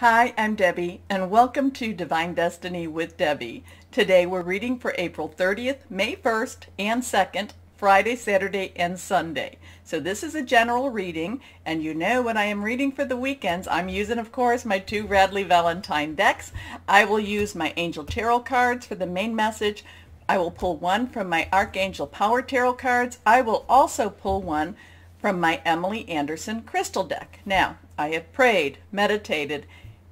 Hi, I'm Debbie, and welcome to Divine Destiny with Debbie. Today we're reading for April 30th, May 1st, and 2nd, Friday, Saturday, and Sunday. So this is a general reading, and you know when I am reading for the weekends, I'm using, of course, my two Radleigh Valentine decks. I will use my Angel Tarot cards for the main message. I will pull one from my Archangel Power Tarot cards. I will also pull one from my Emily Anderson Crystal deck. Now, I have prayed, meditated,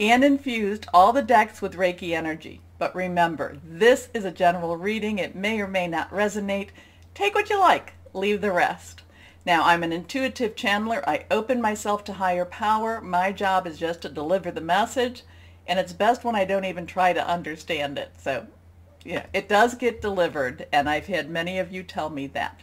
and infused all the decks with Reiki energy. But remember, this is a general reading. It may or may not resonate. Take what you like, leave the rest. Now, I'm an intuitive channeler. I open myself to higher power. My job is just to deliver the message, and it's best when I don't even try to understand it. So, yeah, it does get delivered, and I've had many of you tell me that.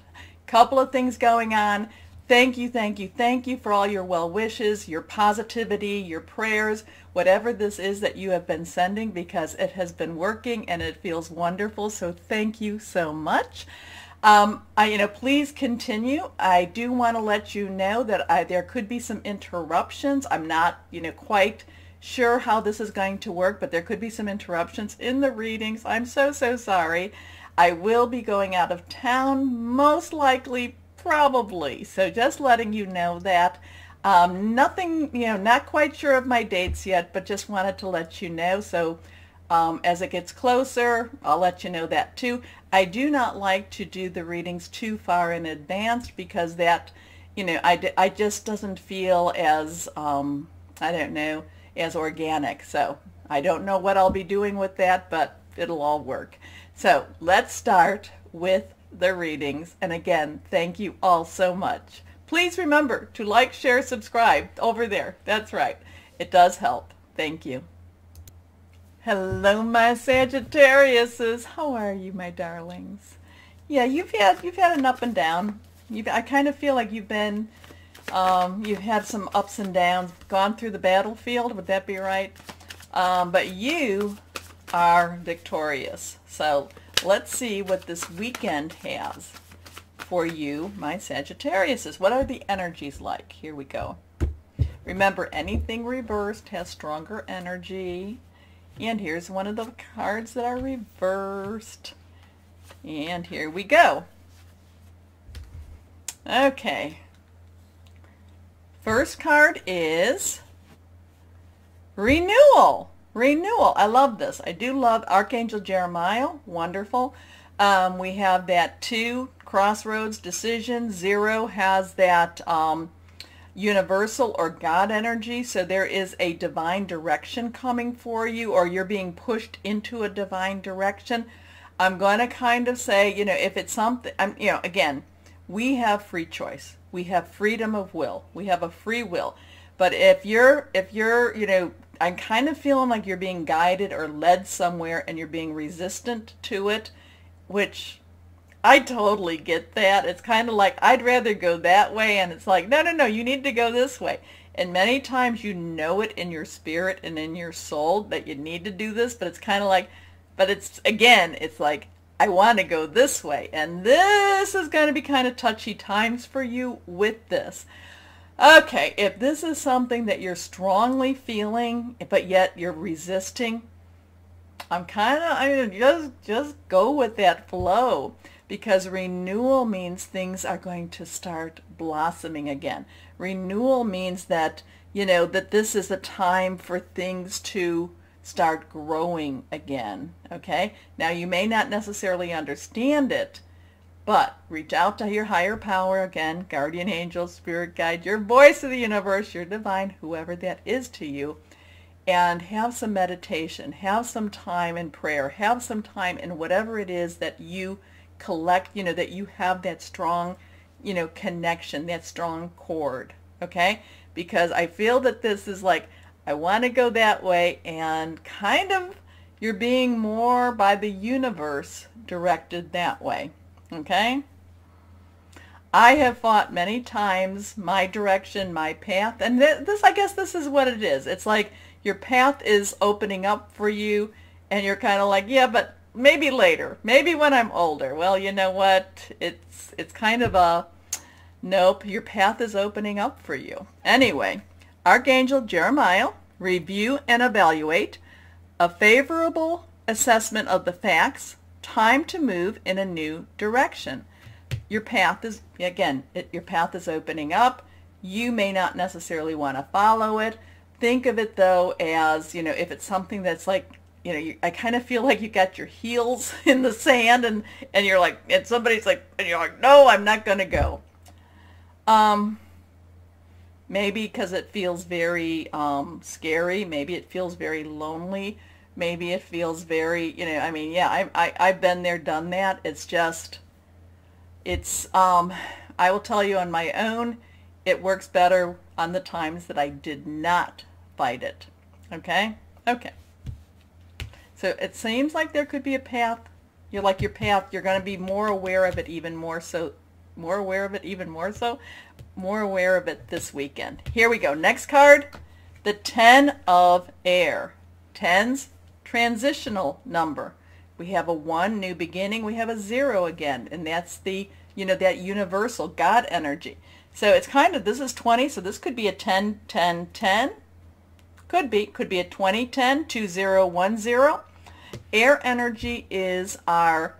Couple of things going on. Thank you, thank you, thank you for all your well wishes, your positivity, your prayers, whatever this is that you have been sending because it has been working and it feels wonderful. So thank you so much. Um, I, you know, please continue. I do want to let you know that I, there could be some interruptions. I'm not, you know, quite sure how this is going to work, but there could be some interruptions in the readings. I'm so, so sorry. I will be going out of town, most likely Probably. So just letting you know that. Um, nothing, you know, not quite sure of my dates yet, but just wanted to let you know. So um, as it gets closer, I'll let you know that too. I do not like to do the readings too far in advance because that, you know, I, I just doesn't feel as, um, I don't know, as organic. So I don't know what I'll be doing with that, but it'll all work. So let's start with the readings. And again, thank you all so much. Please remember to like, share, subscribe over there. That's right. It does help. Thank you. Hello, my Sagittariuses. How are you, my darlings? Yeah, you've had you've had an up and down. You've, I kind of feel like you've been um, you've had some ups and downs, gone through the battlefield. Would that be right? Um, but you are victorious. So let's see what this weekend has for you, my Sagittariuses. What are the energies like? Here we go. Remember, anything reversed has stronger energy. And here's one of the cards that are reversed. And here we go. Okay. First card is Renewal renewal. I love this. I do love Archangel Jeremiah. Wonderful. Um, we have that two crossroads decision. Zero has that um, universal or God energy. So there is a divine direction coming for you or you're being pushed into a divine direction. I'm going to kind of say, you know, if it's something, I'm, you know, again, we have free choice. We have freedom of will. We have a free will. But if you're, if you're, you know, I'm kind of feeling like you're being guided or led somewhere and you're being resistant to it, which I totally get that. It's kind of like I'd rather go that way and it's like, no, no, no, you need to go this way. And many times you know it in your spirit and in your soul that you need to do this, but it's kind of like, but it's, again, it's like, I want to go this way. And this is going to be kind of touchy times for you with this. Okay, if this is something that you're strongly feeling, but yet you're resisting, I'm kind of, I mean, just, just go with that flow because renewal means things are going to start blossoming again. Renewal means that, you know, that this is a time for things to start growing again, okay? Now, you may not necessarily understand it, but reach out to your higher power again, guardian angel, spirit guide, your voice of the universe, your divine, whoever that is to you, and have some meditation, have some time in prayer, have some time in whatever it is that you collect, you know, that you have that strong, you know, connection, that strong cord, okay? Because I feel that this is like, I want to go that way and kind of you're being more by the universe directed that way. Okay? I have fought many times my direction, my path, and th- this, I guess this is what it is. It's like your path is opening up for you, and you're kind of like, yeah, but maybe later, maybe when I'm older. Well, you know what? It's it's kind of a nope. Your path is opening up for you. Anyway, Archangel Jeremiah review and evaluate, a favorable assessment of the facts, time to move in a new direction. Your path is, again, it, your path is opening up. You may not necessarily want to follow it. Think of it though as, you know, if it's something that's like, you know, you, I kind of feel like you got your heels in the sand and, and you're like, and somebody's like, and you're like, no, I'm not going to go. Um, maybe because it feels very um, scary. Maybe it feels very lonely. Maybe it feels very, you know, I mean, yeah, I, I, I've been there, done that. It's just, it's, um, I will tell you on my own, it works better on the times that I did not fight it. Okay? Okay. So it seems like there could be a path. You're like your path. You're going to be more aware of it even more so. More aware of it even more so. More aware of it this weekend. Here we go. Next card. The Ten of Air. Tens, transitional number. We have a one, new beginning. We have a zero again. And that's the, you know, that universal God energy. So it's kind of, this is 20, so this could be a 10, 10, 10. Could be. Could be a 20, 10, 2, 0, 1, 0. Air energy is our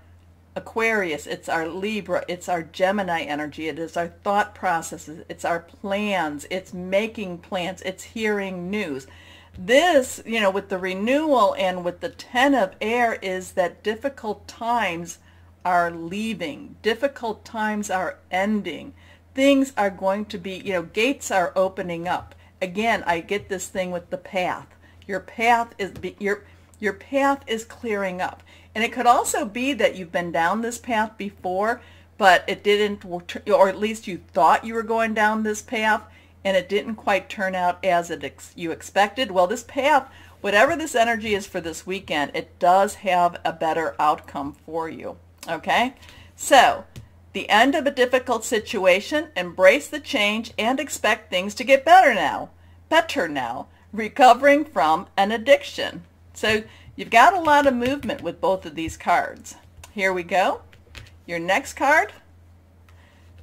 Aquarius, it's our Libra, it's our Gemini energy, it is our thought processes, it's our plans, it's making plans, it's hearing news. This, you know, with the renewal and with the Ten of Air is that difficult times are leaving, difficult times are ending things are going to be, you know, gates are opening up. Again, I get this thing with the path. Your path is your your path is clearing up. And it could also be that you've been down this path before, but it didn't or at least you thought you were going down this path and it didn't quite turn out as it ex you expected. Well, this path, whatever this energy is for this weekend, it does have a better outcome for you. Okay? So, the end of a difficult situation, embrace the change, and expect things to get better now. Better now. Recovering from an addiction. So you've got a lot of movement with both of these cards. Here we go. Your next card,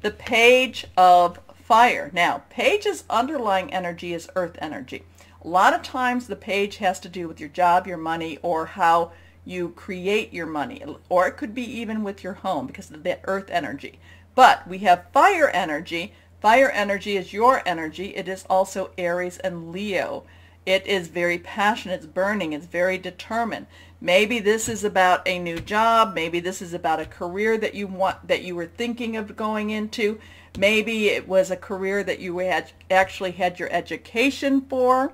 the Page of Fire. Now, Page's underlying energy is earth energy. A lot of times the page has to do with your job, your money, or how you create your money, or it could be even with your home because of that earth energy. But we have fire energy. Fire energy is your energy. It is also Aries and Leo. It is very passionate, it's burning, it's very determined. Maybe this is about a new job, maybe this is about a career that you want that you were thinking of going into. Maybe it was a career that you had actually had your education for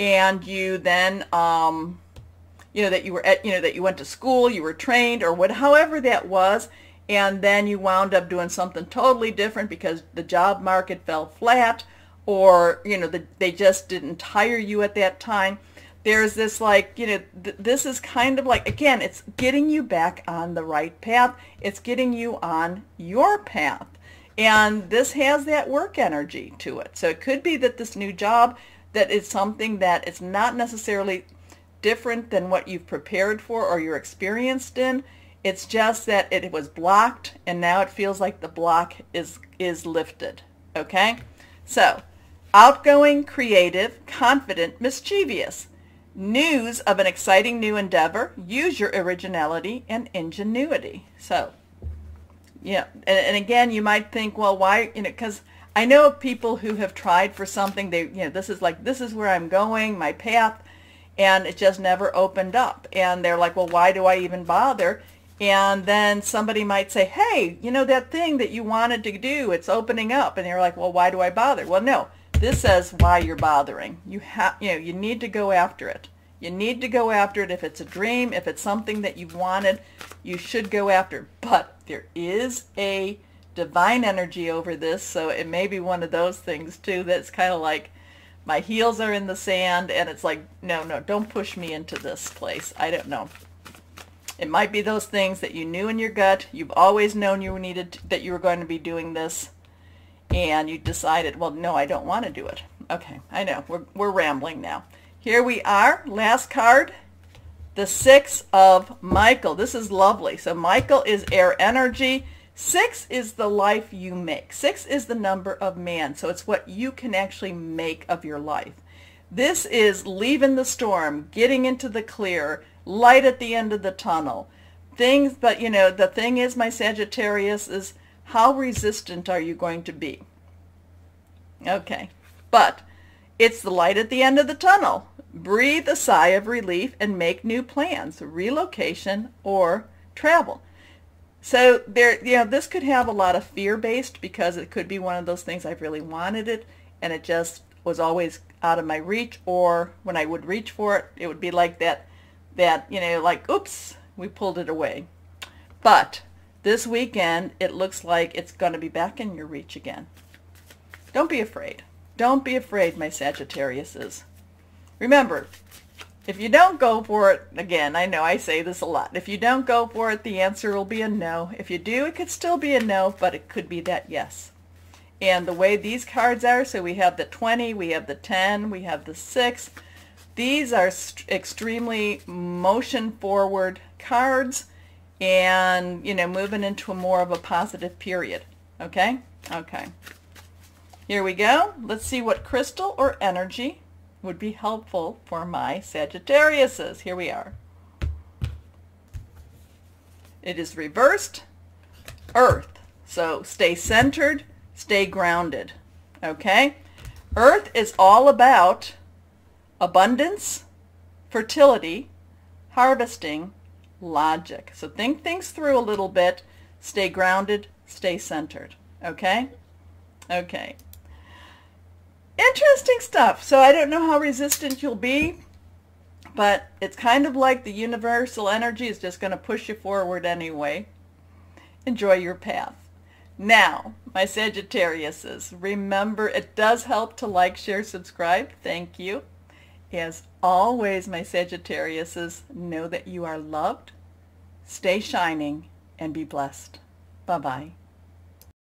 and you then um, you know, that you were at, you know, that you went to school, you were trained or what, however that was. And then you wound up doing something totally different because the job market fell flat or, you know, the, they just didn't hire you at that time. There's this like, you know, th this is kind of like, again, it's getting you back on the right path. It's getting you on your path. And this has that work energy to it. So it could be that this new job that is something that it's not necessarily different than what you've prepared for or you're experienced in. It's just that it was blocked and now it feels like the block is, is lifted. Okay? So, outgoing, creative, confident, mischievous. News of an exciting new endeavor. Use your originality and ingenuity. So, yeah. And, and again, you might think, well, why, you know, because I know of people who have tried for something. They, you know, this is like, this is where I'm going, my path and it just never opened up. And they're like, well, why do I even bother? And then somebody might say, hey, you know that thing that you wanted to do, it's opening up. And you're like, well, why do I bother? Well, no, this says why you're bothering. You have, you know, you need to go after it. You need to go after it. If it's a dream, if it's something that you've wanted, you should go after. But there is a divine energy over this, so it may be one of those things too that's kind of like, my heels are in the sand and it's like, no, no, don't push me into this place. I don't know. It might be those things that you knew in your gut. You've always known you needed that you were going to be doing this and you decided, well, no, I don't want to do it. Okay, I know. We're, we're rambling now. Here we are. Last card. The Six of Michael. This is lovely. So Michael is air energy. Six is the life you make. Six is the number of man. So it's what you can actually make of your life. This is leaving the storm, getting into the clear, light at the end of the tunnel. Things, but you know, the thing is, my Sagittarius, is how resistant are you going to be? Okay, but it's the light at the end of the tunnel. Breathe a sigh of relief and make new plans, relocation or travel. So there, you know, this could have a lot of fear-based because it could be one of those things I've really wanted it and it just was always out of my reach or when I would reach for it, it would be like that, that, you know, like, oops, we pulled it away. But this weekend, it looks like it's going to be back in your reach again. Don't be afraid. Don't be afraid, my Sagittariuses. Remember, if you don't go for it, again, I know I say this a lot. If you don't go for it, the answer will be a no. If you do, it could still be a no, but it could be that yes. And the way these cards are, so we have the 20, we have the 10, we have the 6. These are extremely motion forward cards and, you know, moving into a more of a positive period. Okay? Okay. Here we go. Let's see what crystal or energy would be helpful for my Sagittariuses. Here we are. It is reversed. Earth. So stay centered, stay grounded. Okay? Earth is all about abundance, fertility, harvesting, logic. So think things through a little bit. Stay grounded, stay centered. Okay? Okay. Interesting stuff. So I don't know how resistant you'll be, but it's kind of like the universal energy is just going to push you forward anyway. Enjoy your path. Now, my Sagittariuses, remember it does help to like, share, subscribe. Thank you. As always, my Sagittariuses, know that you are loved, stay shining, and be blessed. Bye-bye.